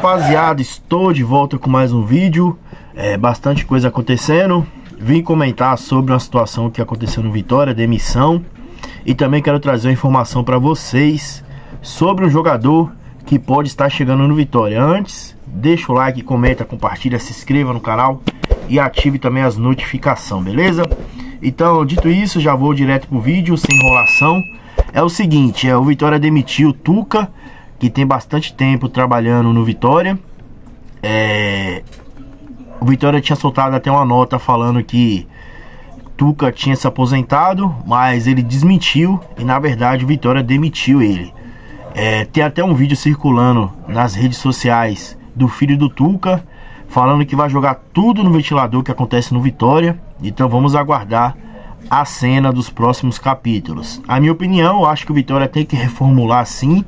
rapaziada, estou de volta com mais um vídeo. É, Bastante coisa acontecendo. Vim comentar sobre uma situação que aconteceu no Vitória, demissão. E também quero trazer uma informação para vocês Sobre um jogador que pode estar chegando no Vitória. Antes, deixa o like, comenta, compartilha, se inscreva no canal E ative também as notificações, beleza? Então, dito isso, já vou direto pro vídeo, sem enrolação. É o seguinte, é, o Vitória demitiu Tuca que tem bastante tempo trabalhando no Vitória. É... O Vitória tinha soltado até uma nota falando que Tuca tinha se aposentado, mas ele desmentiu e na verdade o Vitória demitiu ele. É, tem até um vídeo circulando nas redes sociais do filho do Tuca falando que vai jogar tudo no ventilador que acontece no Vitória. Então vamos aguardar a cena dos próximos capítulos. A minha opinião, eu acho que o Vitória tem que reformular sim,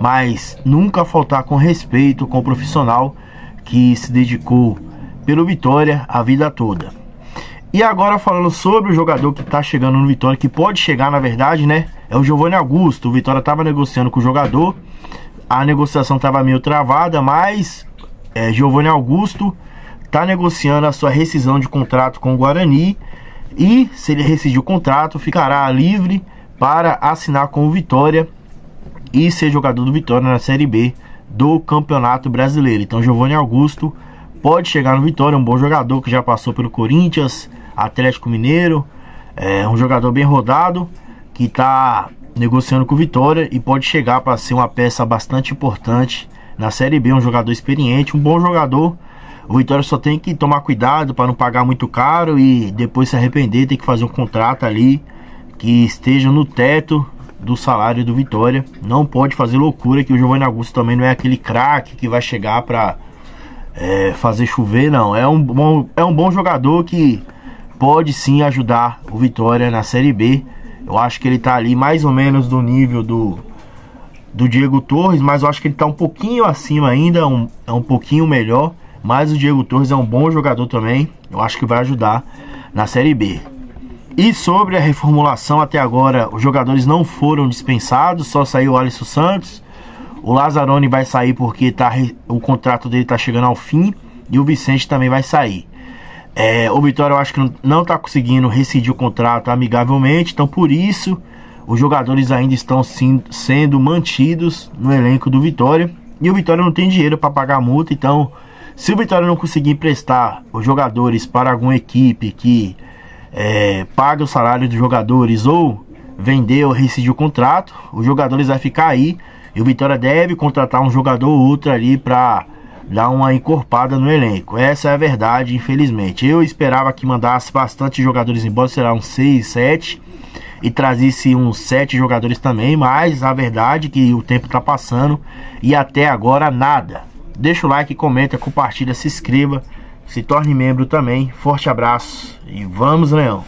mas nunca faltar com respeito com o profissional que se dedicou pelo Vitória a vida toda. E agora falando sobre o jogador que está chegando no Vitória, que pode chegar na verdade, né? É o Giovanni Augusto. O Vitória estava negociando com o jogador, a negociação estava meio travada, mas é, Giovanni Augusto está negociando a sua rescisão de contrato com o Guarani e, se ele rescindir o contrato, ficará livre para assinar com o Vitória e ser jogador do Vitória na Série B do Campeonato Brasileiro. Então, Giovanni Augusto pode chegar no Vitória, um bom jogador que já passou pelo Corinthians, Atlético Mineiro, é um jogador bem rodado que está negociando com o Vitória e pode chegar para ser uma peça bastante importante na Série B, um jogador experiente, um bom jogador o Vitória só tem que tomar cuidado para não pagar muito caro e depois se arrepender, tem que fazer um contrato ali que esteja no teto do salário do Vitória. Não pode fazer loucura que o Giovanni Augusto também não é aquele craque que vai chegar para é, fazer chover, não. É um, bom, é um bom jogador que pode sim ajudar o Vitória na Série B. Eu acho que ele tá ali mais ou menos do nível do, do Diego Torres, mas eu acho que ele tá um pouquinho acima ainda, um, é um pouquinho melhor. Mas o Diego Torres é um bom jogador também. Eu acho que vai ajudar na Série B. E sobre a reformulação, até agora os jogadores não foram dispensados, só saiu o Alisson Santos. O Lazzaroni vai sair porque tá, o contrato dele está chegando ao fim. E o Vicente também vai sair. É, o Vitória eu acho que não está conseguindo rescindir o contrato amigavelmente. Então por isso os jogadores ainda estão sim, sendo mantidos no elenco do Vitória. E o Vitória não tem dinheiro para pagar a multa, então se o Vitória não conseguir emprestar os jogadores para alguma equipe que é, paga o salário dos jogadores ou vender ou rescindir o contrato, os jogadores vai ficar aí e o Vitória deve contratar um jogador ou outro ali para dar uma encorpada no elenco. Essa é a verdade, infelizmente. Eu esperava que mandasse bastante jogadores embora, será uns 6, 7 e trazesse uns 7 jogadores também, mas a verdade é que o tempo está passando e até agora nada. Deixa o like, comenta, compartilha, se inscreva, se torne membro também. Forte abraço e vamos, Leão!